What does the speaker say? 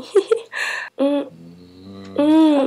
mm. mm.